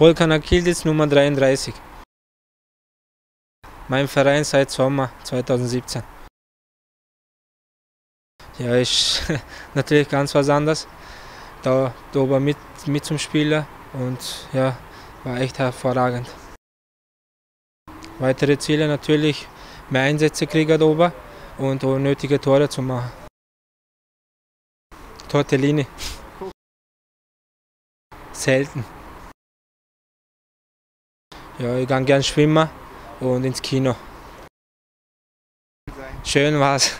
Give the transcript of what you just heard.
Volkan Akildis, Nummer 33. Mein Verein seit Sommer 2017. Ja, ist natürlich ganz was anderes. Da, da oben mit, mit zum Spieler und ja, war echt hervorragend. Weitere Ziele natürlich mehr Einsätze kriegen da oben und auch nötige Tore zu machen. Tortellini. Selten. Ja, ich gehe gern schwimmen und ins Kino. Schön war's.